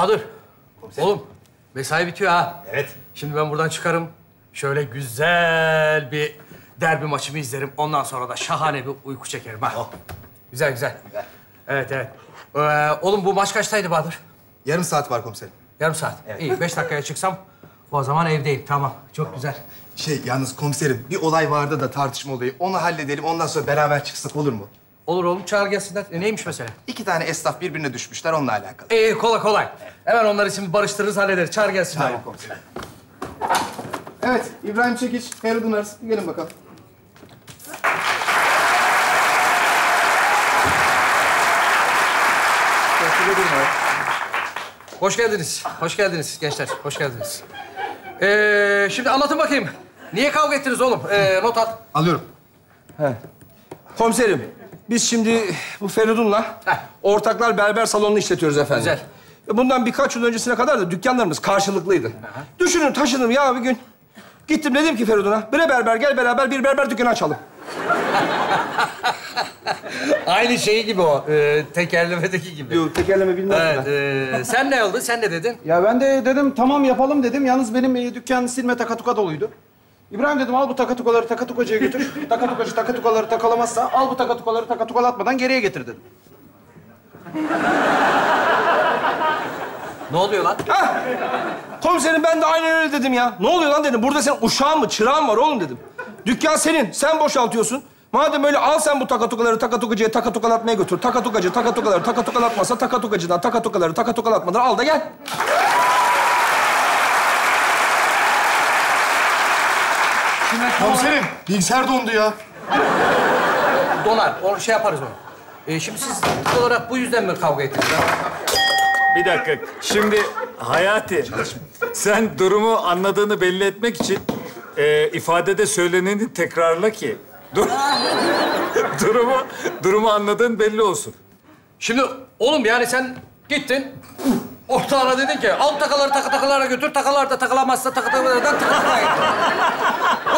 Bahadır. Oğlum mesai bitiyor ha. Evet. Şimdi ben buradan çıkarım. Şöyle güzel bir derbi maçımı izlerim. Ondan sonra da şahane bir uyku çekerim ha. Güzel güzel. Evet evet. Ee, oğlum bu maç kaçtaydı Bahadır? Yarım saat var komiserim. Yarım saat. İyi beş dakikaya çıksam o zaman evdeyim. Tamam çok güzel. Şey yalnız komiserim bir olay vardı da tartışma olayı. Onu halledelim ondan sonra beraber çıksak olur mu? Olur oğlum çağır gelsinler. E, neymiş mesele? İki tane esnaf birbirine düşmüşler onunla alakalı. İyi kolay kolay. Hemen onları şimdi barıştırırız hallederiz. Çağır gelsinler. Tamam komiserim. Evet İbrahim Çekiç, Feridun Arız. Gelin bakalım. Hoş geldiniz. Hoş geldiniz gençler. Hoş geldiniz. Ee, şimdi anlatın bakayım. Niye kavga ettiniz oğlum? Ee, not al. Alıyorum. Komiserim, biz şimdi bu Feridun'la ortaklar berber salonunu işletiyoruz efendim. Güzel. E, Bundan birkaç yıl öncesine kadar da dükkanlarımız karşılıklıydı. Düşünün taşındım ya bir gün. Gittim dedim ki Feridun'a, bre berber gel beraber bir berber dükkanı açalım. Aynı şey gibi o. Ee, tekerlemedeki gibi. Yok tekerleme bilmem Evet. ee, sen ne oldu? Sen ne dedin? Ya ben de dedim tamam yapalım dedim. Yalnız benim e, dükkan silme takatuka doluydu. İbrahim dedim al bu takatukaları takatukacıya götür. takatukacı takatukaları takalamazsa al bu takatukaları takatukalatmadan geriye getir dedim. Ne oluyor lan? Komiserim ben de aynen öyle dedim ya. Ne oluyor lan dedim. Burada senin uşağın mı, çırağın var oğlum dedim. Dükkan senin. Sen boşaltıyorsun. Madem öyle al sen bu takatukaları takatukacıya takatukalatmaya götür. Takatukacı takatukaları takatukalatmasa takatukacıdan takatukaları takatukalatmadan al da gel. Komiserim bilgisayar dondu ya. Donar. O şey yaparız onu. Ee, şimdi siz olarak bu yüzden mi kavga ettiniz? Bir dakika. Şimdi Hayati, sen durumu anladığını belli etmek için e, ifadede söyleneni tekrarla ki dur, durumu durumu anladığın belli olsun. Şimdi oğlum yani sen gittin. Ortağına dedin ki al takaları takı takalara götür. Takalar da takılamazsa takı takalardan takı takılara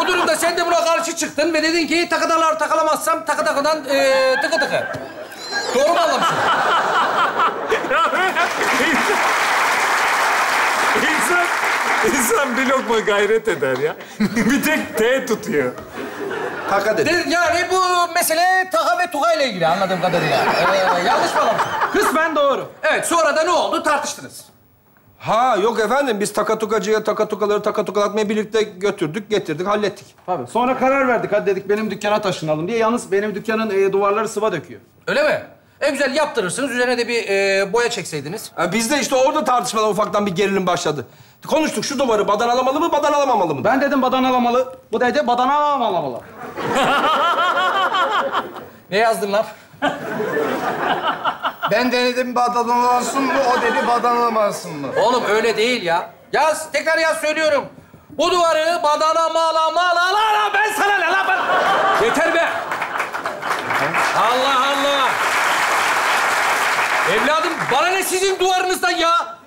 O durumda sen de buna karşı çıktın ve dedin ki takı takaları takalamazsam takı takıdan ee, tıkı tıkı. Doğru mu anlamışım? İnsan, insan bir lokma gayret eder ya. bir tek T tutuyor. Taka dedim. De- Yani bu mesele taka ve tuka ile ilgili anladığım kadarıyla. Ee, yanlış mı anlamışım? Kısmen doğru. Evet sonra da ne oldu? Tartıştınız. Ha yok efendim biz takatukacıya takatukaları takatukalatmaya birlikte götürdük, getirdik, hallettik. Tabii. Sonra karar verdik hadi dedik benim dükkana taşınalım diye. Yalnız benim dükkanın e, duvarları sıva döküyor. Öyle mi? E güzel yaptırırsınız. Üzerine de bir ee, boya çekseydiniz. Ha, biz de işte orada tartışmadan ufaktan bir gerilim başladı. Konuştuk şu duvarı badanalamalı mı, badanalamalı mı? Ben dedim badanalamalı. Bu dedi badanalamalı. Ne yazdın lan? Ben denedim badanalansın mı, o dedi badanalamasın mı? Oğlum öyle değil ya. Yaz, tekrar yaz söylüyorum. Bu duvarı badana mala mala la la ben sana ne la ben... Yeter be! Allah Allah! Evladım bana ne sizin duvarınızdan ya?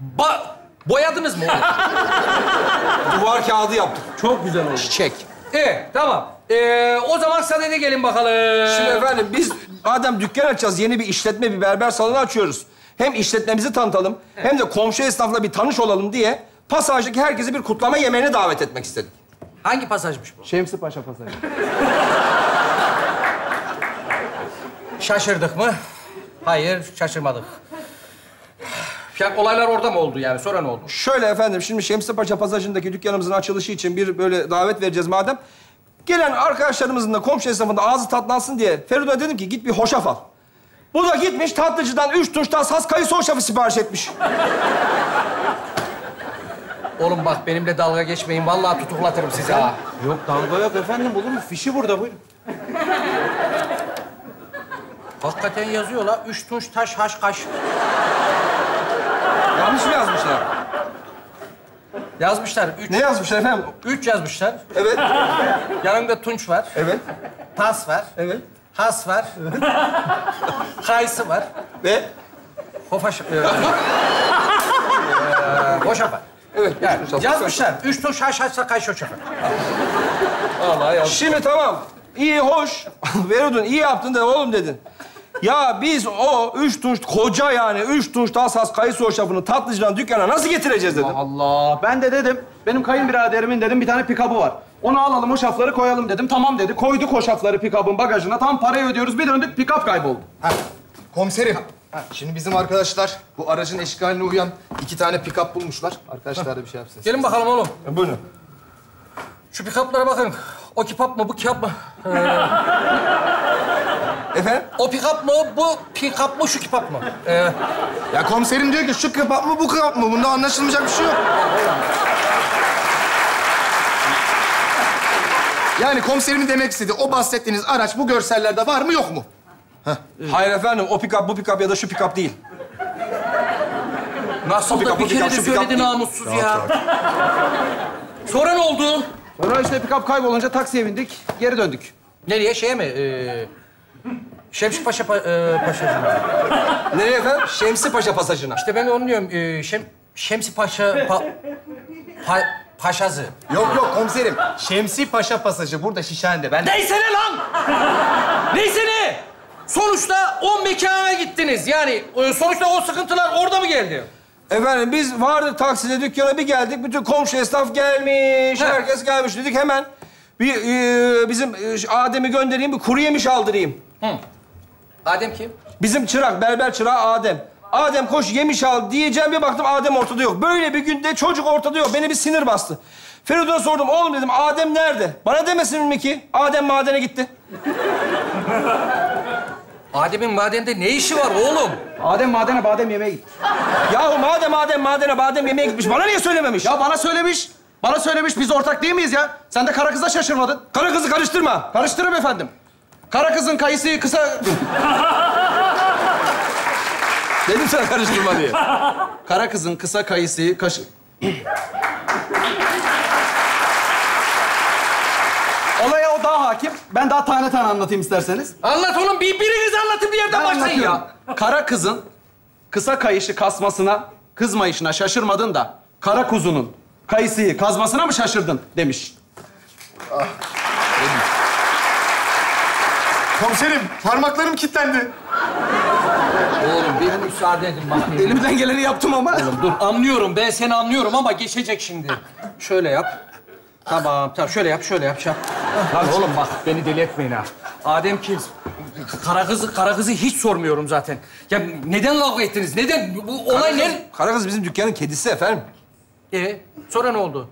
Ba boyadınız mı? Duvar kağıdı yaptık. Çok güzel oldu. Çiçek. İyi, tamam. Ee, o zaman sadede gelin bakalım. Şimdi efendim biz madem dükkan açacağız, yeni bir işletme, bir berber salonu açıyoruz. Hem işletmemizi tanıtalım, hem de komşu esnafla bir tanış olalım diye pasajdaki herkesi bir kutlama yemeğine davet etmek istedik. Hangi pasajmış bu? Şemsi Paşa pasajı. Şaşırdık mı? Hayır, şaşırmadık. Ya olaylar orada mı oldu yani? Sonra ne oldu? Şöyle efendim, şimdi Şemsipaşa pasajındaki dükkanımızın açılışı için bir böyle davet vereceğiz madem. Gelen arkadaşlarımızın da komşu esnafında ağzı tatlansın diye Feridun'a dedim ki git bir hoşaf al. Bu da gitmiş tatlıcıdan üç tuştan saz kayısı hoşafı sipariş etmiş. Oğlum bak benimle dalga geçmeyin. Vallahi tutuklatırım sizi ha. Yok dalga yok efendim olur mu? Fişi burada buyurun. Hakikaten yazıyor la. Üç tuş taş haş kaş. Yanlış mı yazmışlar? Yazmışlar. Üç, Ne yazmışlar efendim? üç yazmışlar. Evet, Yanında tunç var. evet, Tas var. evet. Has var. Kayısı var. Ve Hofaş... E, e, hoşaf var. evet. Yani üç yazmışlar. Üç tuş haş haşsa kaş hoşaf var. Şimdi tamam. İyi, hoş. Veridun iyi yaptın da oğlum dedin. Ya biz o üç tunç koca yani üç tunç saz kayısı hoşafını tatlıcıdan dükkana nasıl getireceğiz dedim. Allah. Ben de dedim, benim kayınbiraderimin dedim bir tane pikabı var. Onu alalım, o şafları koyalım dedim. Tamam dedi. Koyduk o şafları pikabın bagajına. Tam parayı ödüyoruz. Bir döndük, pikap kayboldu. Ha, komiserim. Ha, şimdi bizim arkadaşlar bu aracın eşkaline uyan iki tane pick-up bulmuşlar. Arkadaşlar da bir şey yapsın. Gelin bakalım oğlum. E, Buyurun. Şu pikaplara bakın. O kipap mı, bu kipap mı? Efendim? O pikap mı, bu pikap mı, şu kipap mı? Ee, Ya komiserim diyor ki şu kebap mı bu kebap mı? Bunda anlaşılmayacak bir şey yok. Yani komiserimin demek istediği o bahsettiğiniz araç bu görsellerde var mı yok mu? Hayır efendim o pikap bu pikap ya da şu pikap değil. nasıl da pikap, bir bu kere pikap, de şu pikap söyledi değil. namussuz ya. Sonra ne oldu? Sonra işte pikap kaybolunca taksiye bindik, geri döndük. Nereye, şeye mi? Ee, Şemsi Paşa pa, e, Paşacığına. Nereye efendim? Şemsi Paşa pasajına. İşte ben onu diyorum. Ee, Şem, Şemsi Paşa... Pa, pa, paşazı. Yok yok komiserim. Şemsi Paşa pasajı burada Şişhane'de. Ben Neyse ne lan? Neyse ne? Sonuçta o mekana gittiniz. Yani e, sonuçta o sıkıntılar orada mı geldi? Efendim biz vardık takside dükkana bir geldik. Bütün komşu esnaf gelmiş. Ha. Herkes gelmiş dedik hemen. Bir e, bizim e, Adem'i göndereyim bir kuru yemiş aldırayım. Adem kim? Bizim çırak, berber çırağı Adem. Adem koş yemiş al diyeceğim bir baktım Adem ortada yok. Böyle bir günde çocuk ortada yok. Beni bir sinir bastı. Feridun'a sordum oğlum dedim Adem nerede? Bana demesin mi ki? Adem madene gitti. Adem'in madende ne işi var oğlum? Adem madene badem yemeye gitti. Yahu madem Adem madene badem yemeye gitmiş bana niye söylememiş? Ya bana söylemiş. Bana söylemiş. Biz ortak değil miyiz ya? Sen de kara kıza şaşırmadın. Kara kızı karıştırma. Karıştırım efendim. Kara kızın kayısı kısa... Dedim sana karıştırma diye. Kara kızın kısa kayısı kaşı... Olaya o daha hakim. Ben daha tane tane anlatayım isterseniz. Anlat oğlum. Bir, biriniz anlatın bir yerden Ben başlayın ya. Kara kızın kısa kayışı kasmasına, kızmayışına şaşırmadın da... ...kara kuzunun kayısıyı kazmasına mı şaşırdın demiş. Komiserim parmaklarım kilitlendi. Oğlum bir müsaade edin bakayım. Elimden geleni yaptım ama. Dur anlıyorum. Ben seni anlıyorum ama geçecek şimdi. Şöyle yap. Tamam, tamam. Şöyle yap, şöyle yap. Şöyle. yap. Lan oğlum bak beni deli etmeyin ha. Adem kim? Kara kızı, kara kızı hiç sormuyorum zaten. Ya neden kavga ettiniz? Neden? Bu olay ne? Kara kız bizim dükkanın kedisi efendim. Ee, sonra ne oldu?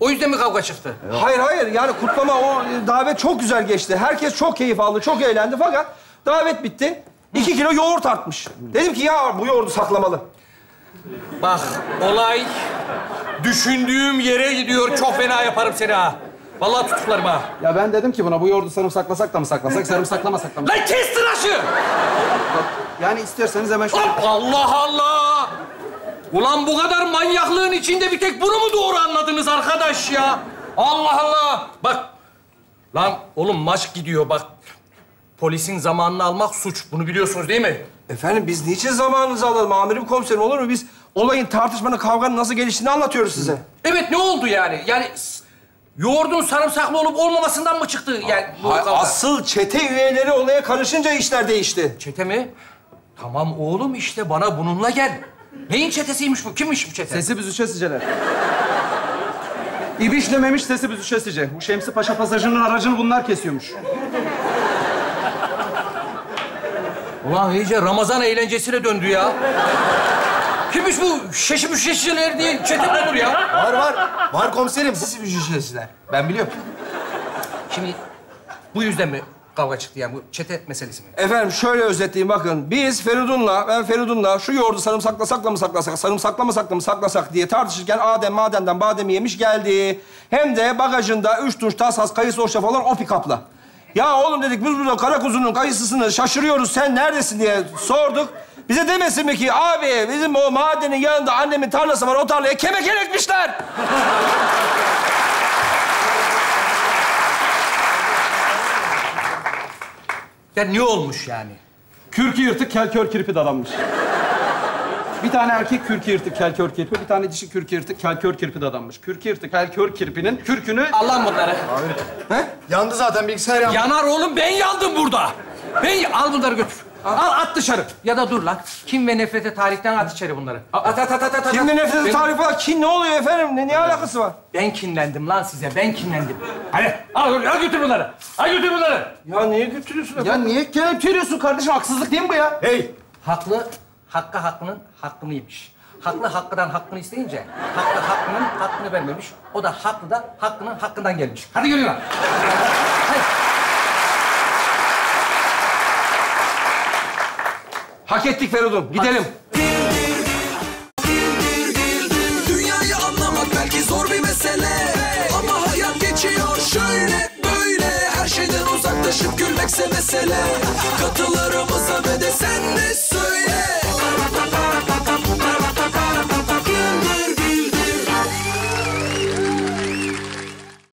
O yüzden mi kavga çıktı? Hayır hayır yani kutlama o davet çok güzel geçti. Herkes çok keyif aldı, çok eğlendi fakat davet bitti. İki kilo yoğurt artmış. Dedim ki ya bu yoğurdu saklamalı. Bak olay düşündüğüm yere gidiyor. Çok fena yaparım seni ha. Vallahi tutuklarım ha. Ya ben dedim ki buna bu yoğurdu sarımsaklasak da mı saklasak, sarımsaklamasak da mı? Lan kes tıraşı! Yani isterseniz hemen şu... Allah Allah! Ulan bu kadar manyaklığın içinde bir tek bunu mu doğru anladınız arkadaş ya? Allah Allah! Bak, lan oğlum maç gidiyor bak. Polisin zamanını almak suç. Bunu biliyorsunuz değil mi? Efendim biz niçin zamanınızı alalım amirim komiserim olur mu? Biz olayın tartışmanın kavganın nasıl geliştiğini anlatıyoruz size. Evet ne oldu yani? Yani yoğurdun sarımsaklı olup olmamasından mı çıktı yani bu Hay- kavga? asıl çete üyeleri olaya karışınca işler değişti. Çete mi? Tamam oğlum işte bana bununla gel. Neyin çetesiymiş bu? Kimmiş bu çete? Sesi büzüşesiceler. İbişlememiş sesi büzüşesice. Bu Şemsi Paşa pasajının aracını bunlar kesiyormuş. Ulan iyice Ramazan eğlencesine döndü ya. Kimmiş bu şeşi müşeşiler diye çete mi olur ya? Var var. Var komiserim. Siz bir Ben biliyorum. Şimdi bu yüzden mi kavga çıktı yani bu çete meselesi mi? Efendim şöyle özetleyeyim bakın. Biz Feridun'la, ben Feridun'la şu yoğurdu sarımsaklasak da mı saklasak, sarımsaklamasak da mı saklasak diye tartışırken Adem madenden bademi yemiş geldi. Hem de bagajında üç tunç tasas kayısı hoşaf olan o pikapla. Ya oğlum dedik biz burada kara kuzunun kayısısını şaşırıyoruz sen neredesin diye sorduk. Bize demesin mi ki abi bizim o madenin yanında annemin tarlası var o tarlaya kemeken ekmişler. Ya ne olmuş yani? Kürkü yırtık, kel kör kirpi dadanmış. Bir tane erkek kürkü yırtık, kel kör kirpi. Bir tane dişi kürkü yırtık, kel kör kirpi dadanmış. Kürkü yırtık, kel kör kirpinin kürkünü... Allah bunları. Yandı zaten bilgisayar yandı. Yanar oğlum ben yandım burada. Ben al bunları götür. Al at dışarı. Ya da dur lan. Kim ve nefrete tarihten at içeri bunları. At at at at at. at. Kimle nefret Ben- tarifi var? Kin ne oluyor efendim? Ne, ne alakası var? Ben kinlendim lan size. Ben kinlendim. Hadi al, al götür bunları. Al götür bunları. Ya niye götürüyorsun efendim? Ya niye kelepçeliyorsun kardeşim? Haksızlık değil mi bu ya? Hey! Haklı, hakkı hakkının hakkını yemiş. Haklı hakkıdan hakkını isteyince, haklı hakkının hakkını vermemiş. O da haklı da hakkının hakkından gelmiş. Hadi yürü lan. Hak ettik Feridun. Gidelim. Dünyayı anlamak belki zor bir mesele Ama hayat geçiyor şöyle böyle Her şeyden uzaklaşıp gülmekse mesele Katılarımıza